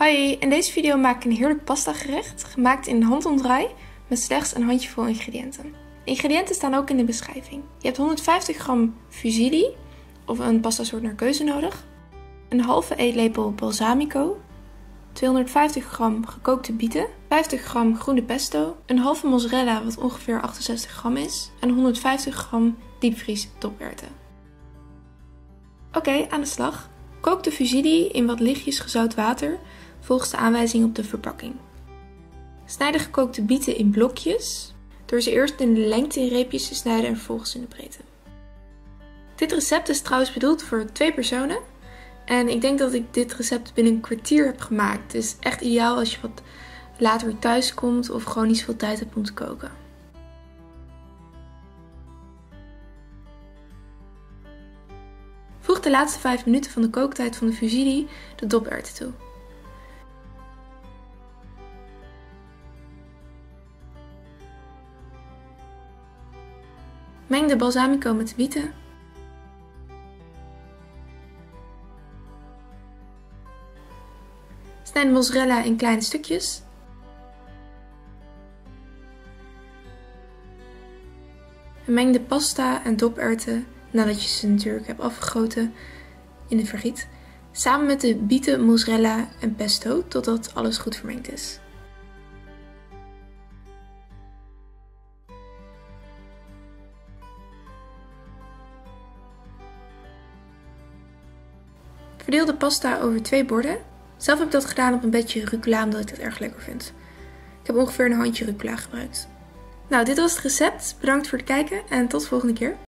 Hoi, in deze video maak ik een heerlijk pasta gerecht, gemaakt in handomdraai met slechts een handjevol ingrediënten. De ingrediënten staan ook in de beschrijving. Je hebt 150 gram fusilli, of een pasta soort naar keuze nodig, een halve eetlepel balsamico, 250 gram gekookte bieten, 50 gram groene pesto, een halve mozzarella wat ongeveer 68 gram is en 150 gram diepvries doperwten. Oké, aan de slag. Kook de fusilli in wat lichtjes gezout water volgens de aanwijzing op de verpakking. Snijd de gekookte bieten in blokjes, door ze eerst in de lengte in reepjes te snijden en vervolgens in de breedte. Dit recept is trouwens bedoeld voor twee personen. En ik denk dat ik dit recept binnen een kwartier heb gemaakt. Is echt ideaal als je wat later thuis komt of gewoon niet zoveel tijd hebt om te koken. Voeg de laatste 5 minuten van de kooktijd van de fusilli de doperwten toe. Meng de balsamico met de bieten. Snijd mozzarella in kleine stukjes. En meng de pasta en doperwten, nadat je ze natuurlijk hebt afgegoten, in de vergiet. Samen met de bieten, mozzarella en pesto, totdat alles goed vermengd is. Verdeel de pasta over twee borden. Zelf heb ik dat gedaan op een beetje rucola omdat ik dat erg lekker vind. Ik heb ongeveer een handje rucola gebruikt. Nou, dit was het recept. Bedankt voor het kijken en tot de volgende keer.